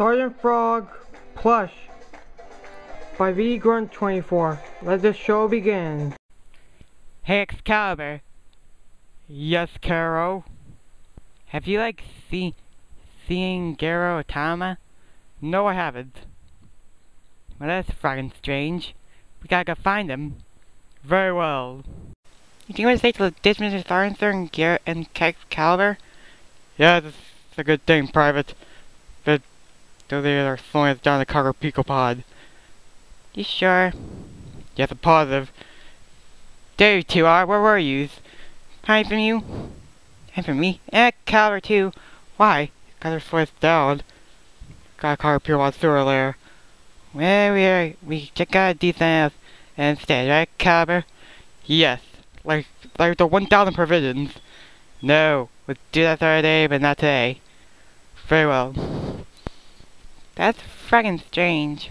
Sergeant Frog plush by VGrunt24. Let the show begin. Hey Excalibur. Yes, Caro. Have you like see seen Garo Atama? No, I haven't. Well, that's fucking strange. We gotta go find him. Very well. You think to say to ditch Mr. Thornster and Garrett and Excalibur? Yeah, that's a good thing, Private. Though they are slowing us down the cargo pico pod. You sure? Yes, I'm positive. There you two are. Where were you? Hiding from you? And from me? Eh, and Calvert too. Why? Got her slowed down. Got a car up here while sewer lair. Well, we are, we check out a decent ass instead, right, Caliber? Yes. Like, like the 1,000 provisions. No, we'll do that Saturday, but not today. Very well. That's fucking strange.